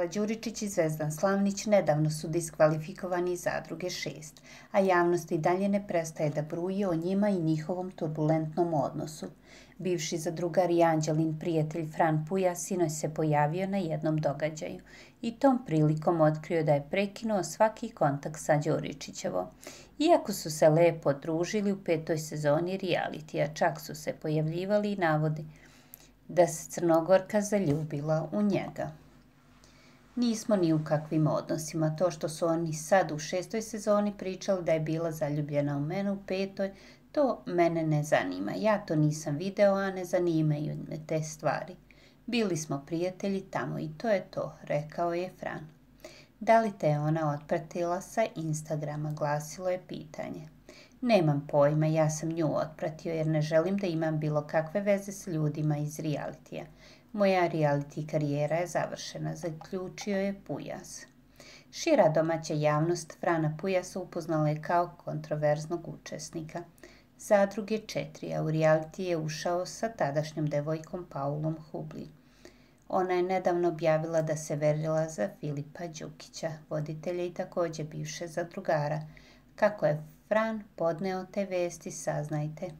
Nikola Đuričić i Zvezdan Slavnić nedavno su diskvalifikovani iz zadruge 6, a javnost i dalje ne prestaje da bruje o njima i njihovom turbulentnom odnosu. Bivši zadrugar i Anđelin prijatelj Fran Puja sinoć se pojavio na jednom događaju i tom prilikom otkrio da je prekinuo svaki kontakt sa Đuričićevo. Iako su se lepo družili u petoj sezoni realitija, čak su se pojavljivali i navodi da se Crnogorka zaljubila u njega. Nismo ni u kakvim odnosima. To što su oni sad u šestoj sezoni pričali da je bila zaljubljena u mene u petoj, to mene ne zanima. Ja to nisam video, a ne zanimaju me te stvari. Bili smo prijatelji tamo i to je to, rekao je Fran. Da li te ona otpratila sa Instagrama, glasilo je pitanje. Nemam pojma, ja sam nju otpratio jer ne želim da imam bilo kakve veze s ljudima iz realitija. Moja reality karijera je završena, zaključio je Pujas. Šira domaća javnost Frana Pujasa upoznala je kao kontroverznog učesnika. Zadruge četiri, a u reality je ušao sa tadašnjom devojkom Paulom Hubli. Ona je nedavno objavila da se verila za Filipa Đukića, voditelja i također bivše zadrugara. Kako je Fran podneo te vesti, saznajte.